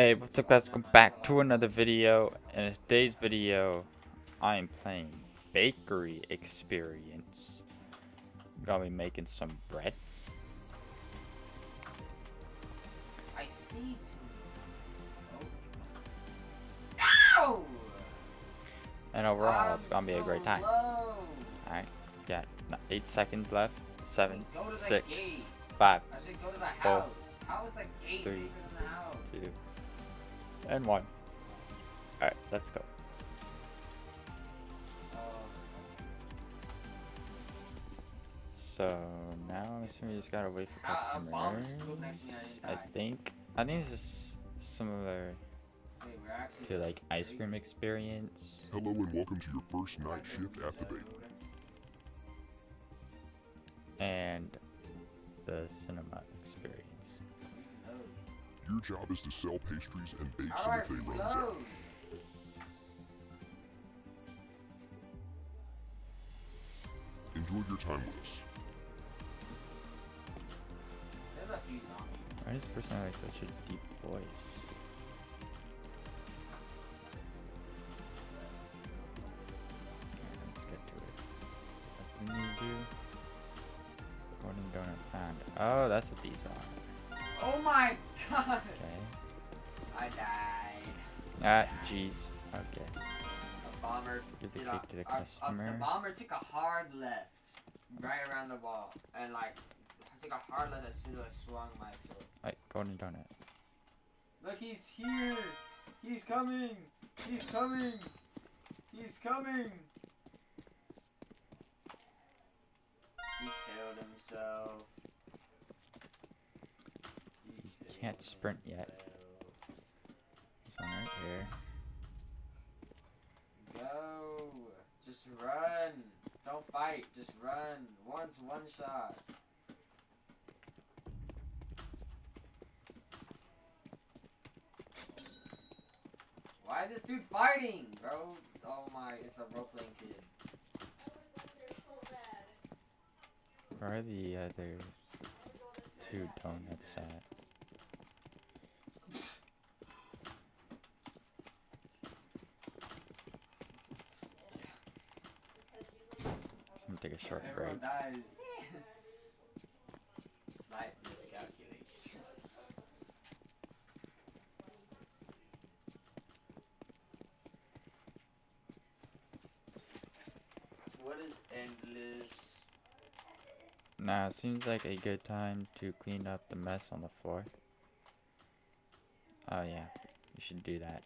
Hey, what's up guys? Welcome back to another video. In today's video, I am playing Bakery Experience. I'm gonna be making some bread. I saved him. Oh. Ow! And overall, it's I'm gonna be a great time. Alright, got n- 8 seconds left. 7, Go to the 6, gate. 5, I should go to the four, house. How is the gate three, safer and 1. Alright, let's go. So now I'm assuming you just gotta wait for Uh, uh, customers. go next to me, I didn't I die. think I think this is similar Wait, we're actually to like ice cream experience. Hello and welcome to your first night shift at the bakery. and the cinema experience. Your job is to sell pastries and bake How some do I if they runs out. reload? Enjoy your time with us. There's a few zombies. Why does this person have such a deep voice? Let's get to it. What we need to do? Golden donut found. Oh, that's what these are. Oh my god! Okay. I died. Ah, jeez. Okay. A bomber. Give the cake to the a- the bomber took a hard left right around the wall, and like I took a hard left as soon as I swung my sword. Alright, golden donut. Look, he's here. He's coming. He's coming. He's coming. He killed himself. He He killed can't sprint yet. There's one right here. Go. Just run. Don't fight. Just run. Once one shot. Why is this dude fighting, bro? Oh my, it's the role playing kid. Where are the other two donuts at? So I'm gonna take a short break. Slight miscalculation. What is endless? Now it seems like a good time to clean up the mess on the floor. Oh yeah, you should do that.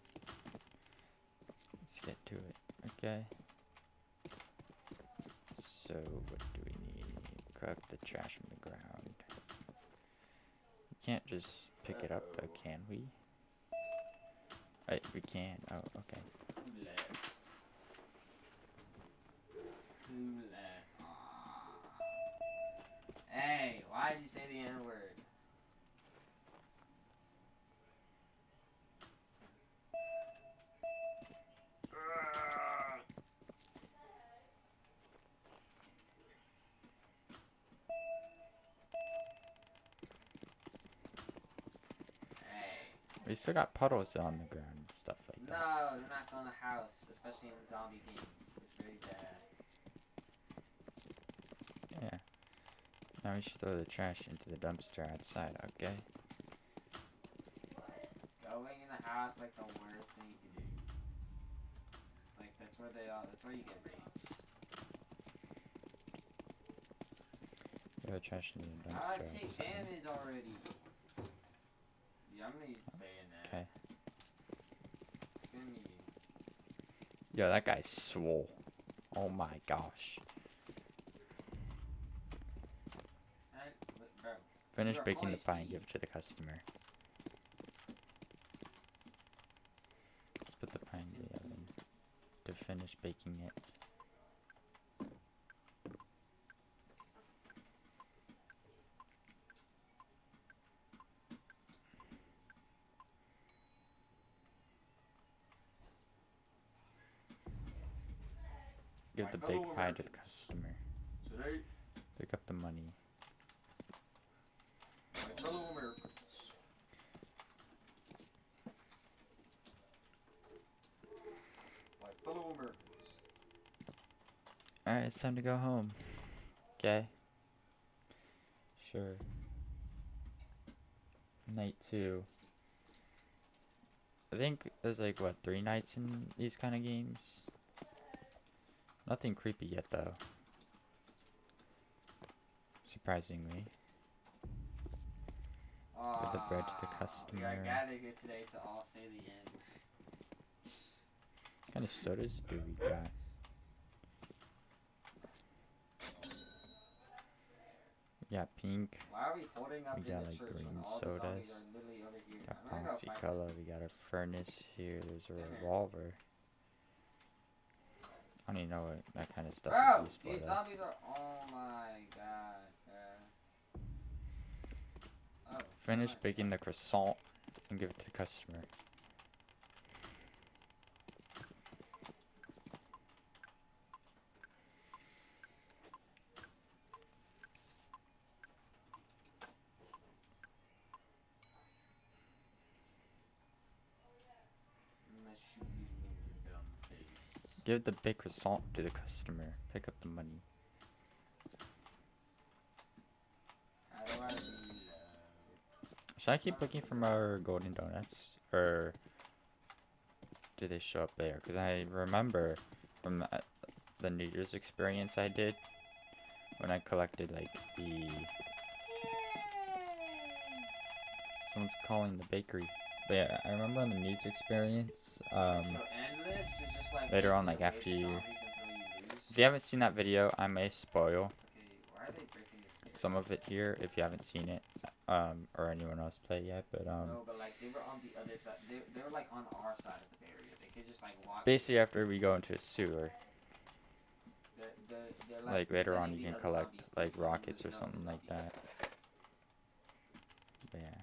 Let's get to it. Okay. So what do we need? Grab the trash from the ground. We can't just pick it up though, can we? Right, we can. Oh, okay. Hey, why'd you say the N word? Hey. We still got puddles on the ground and stuff like that. No, they're not going to the house, especially in zombie games. It's very bad. Yeah. Now we should throw the trash into the dumpster outside, okay? Going in the house like the worst thing you can do. Like that's where they are. That's where you get rapes. Throw the trash into the Ah, dumpster take outside. damage already. Yeah, I'm gonna use. Okay. Yo, that guy's swole. Oh my gosh. Alright, but bro. Finish baking the pie and give it to the customer. Give the big pie to the customer. Today, pick up the money. My fellow Americans. My fellow Americans. Alright, it's time to go home. Okay. Sure. Night two. I think there's like, what, three nights in these kind of games? Nothing creepy yet, though. Surprisingly. Give the bread to the Ah, We customer. are gathered here today to all say the end. What kind of sodas do we got? Got pink, Why are we holding up We got, like, green when all the zombies sodas. are literally over here? got Ponzi color, we got a furnace here, there's a revolver. I don't even know what that kind of stuff Bro, is these though. zombies are. Oh my god. Oh, Finish baking the croissant and give it to the customer. I'm gonna shoot you in your dumb face. Give the baked croissant to the customer. Pick up the money. Should I keep looking for more golden donuts? Or do they show up there? Because I remember from uh, the New Year's experience I did when I collected like the. Someone's calling the bakery. But yeah, I remember on the New Year's experience. Um, so like later on, like, after you- you if you haven't seen that video, I may spoil Okay, why are they breaking this barrier? some of it here if you haven't seen it, um, or anyone else play yet. But um, no, but like they were on the other side. They, they were like on our side of the barrier. They could just like walk. basically after we go into a sewer, They're, they're, they're, like later on you can collect zombies like rockets or losing all the something like that. But yeah,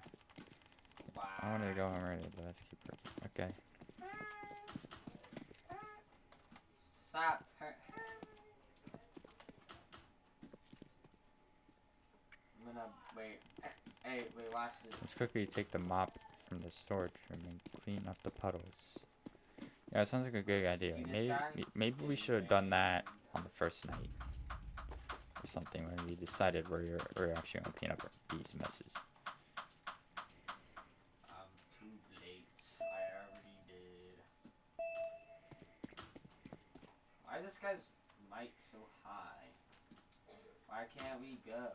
Wow. I wanted to go home early, but let's keep working. Okay. Stop. Turn. I'm gonna wait. Hey, wait. Watch this. Let's quickly take the mop from the storage room and clean up the puddles. Yeah, it sounds like a good idea. Maybe maybe we should have done that on the first night or something when we decided we're we're actually gonna clean up these messes. So high? Why can't we go?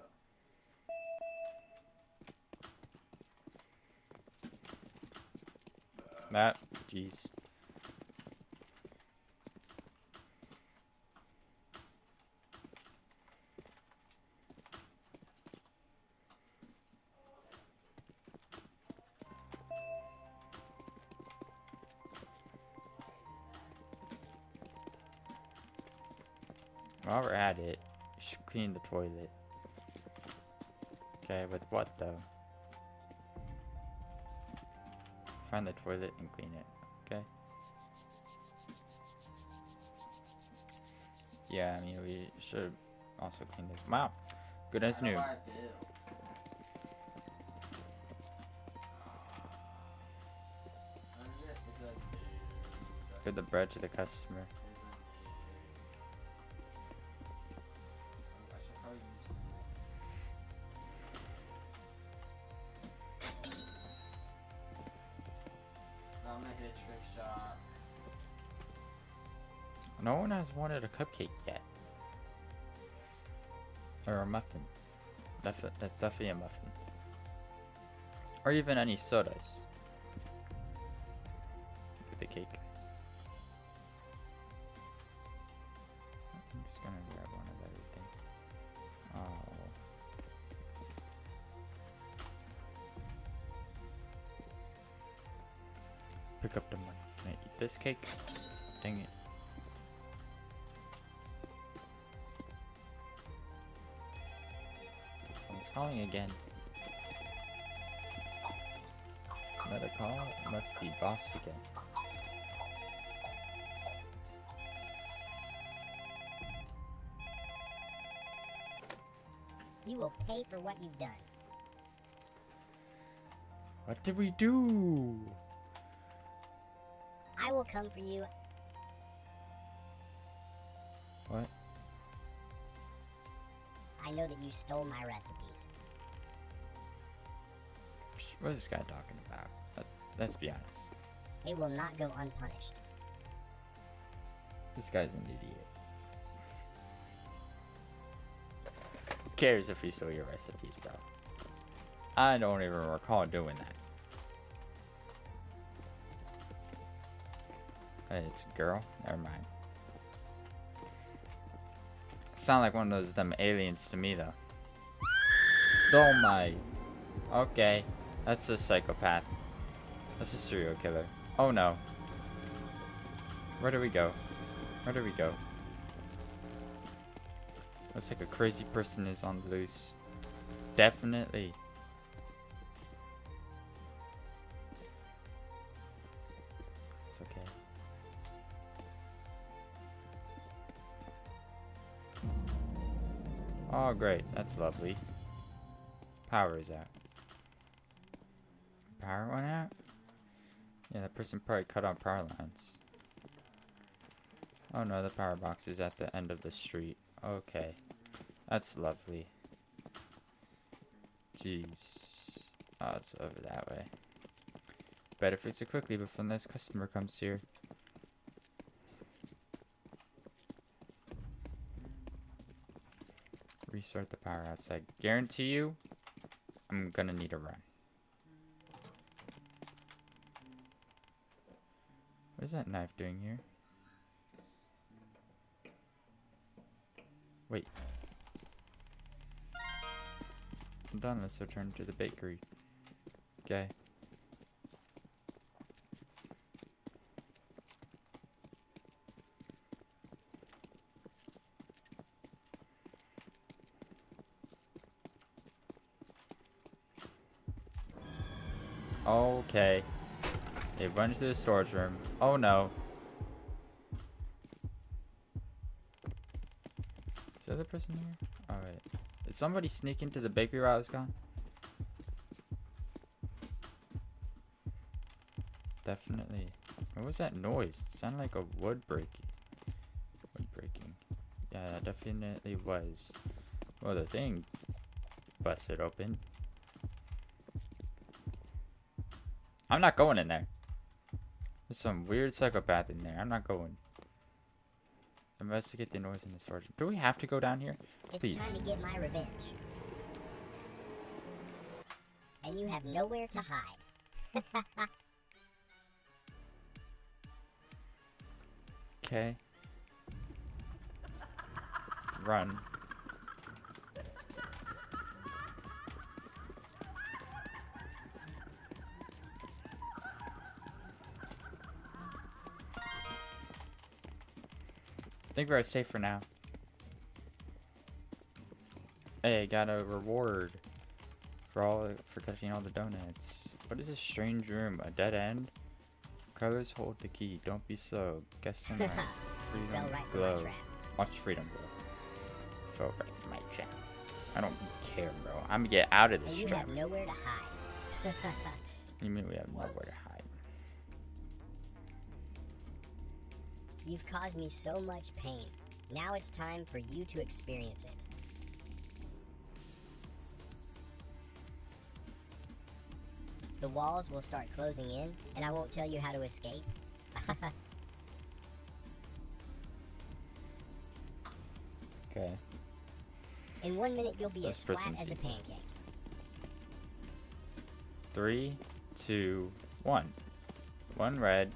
Matt, jeez. While we're at it, you should clean the toilet. Okay, with what though? Find the toilet and clean it. Okay. Yeah, I mean we should also clean this. Wow, good as new. Give the bread to the customer. No, I'm a trick. No one has wanted a cupcake yet. Or a muffin. Defi- that's definitely a muffin. Or even any sodas. Get the cake. Pick up the money. Can I eat this cake? Dang it. Someone's calling again. Another call? It must be boss again. You will pay for what you've done. What did we do? I will come for you. What? I know that you stole my recipes. What is this guy talking about? Let, let's be honest. They will not go unpunished. This guy's an idiot. Who cares if he stole your recipes, bro? I don't even recall doing that. It's a girl? Never mind. Sound like one of those them aliens to me though. Oh my. Okay. That's a psychopath. That's a serial killer. Oh no. Where do we go? Where do we go? Looks like a crazy person is on the loose. Definitely. Oh, great. That's lovely. Power is out. Power went out? Yeah, that person probably cut on power lines. Oh no, the power box is at the end of the street. Okay. That's lovely. Jeez. Oh, it's over that way. Better fix it quickly before the next customer comes here. Restart the power outside. Guarantee you, I'm gonna need a run. What is that knife doing here? Wait. I'm done. Let's return to the bakery. Okay. Okay. They run into the storage room. Oh no. Is the other person here? Alright. Did somebody sneak into the bakery while I was gone? Definitely. What was that noise? It sounded like a wood breaking. Wood breaking. Yeah, that definitely was. Well, the thing busted open. I'm not going in there. There's some weird psychopath in there. I'm not going. Investigate the noise in the storage. Do we have to go down here? It's time to get my revenge. And you have nowhere to hide. Okay. Run. Think we're safe for now. Hey, got a reward for all for catching all the donuts. What is this strange room? A dead end? Colors hold the key. Don't be slow. Guess some right. Freedom right glow. Watch freedom glow. Fell right for my trap. I don't care, bro. I'm gonna get out of And this you trap. have nowhere to hide. You mean we have nowhere to hide? You've caused me so much pain. Now it's time for you to experience it. The walls will start closing in, and I won't tell you how to escape. Okay. In one minute, you'll be Let's as flat as a pancake. Three, two, one. One red,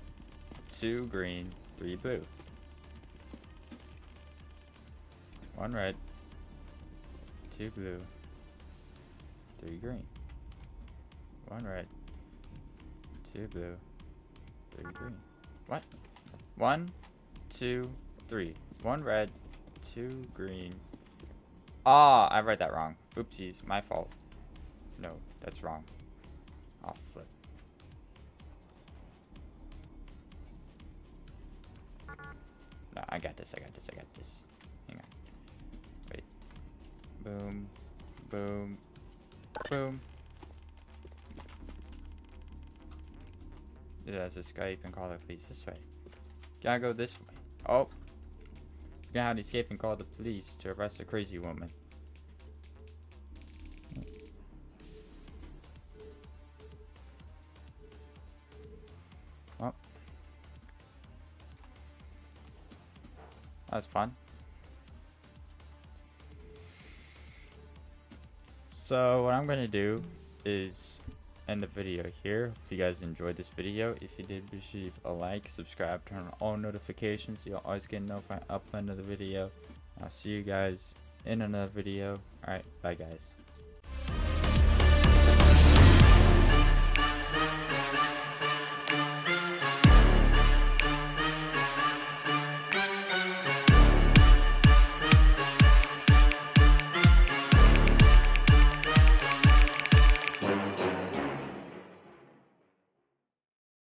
two green, three blue. One red, two blue, three green. One red, two blue, three green. What? One, two, three. One red, two green. Ah, I read that wrong. Oopsies, my fault. No, that's wrong. I'll flip. This, I got this, I got this. Hang on. Wait. Boom. Boom. Boom. It has guy you can call the police this way. Gotta go this way. Oh. You're gonna have to escape and call the police to arrest a crazy woman. That was fun. So what I'm gonna do is end the video here. If you guys enjoyed this video, if you did, leave a like, subscribe, turn on all notifications. So you'll always get notified upload another video. I'll see you guys in another video. Alright, bye guys.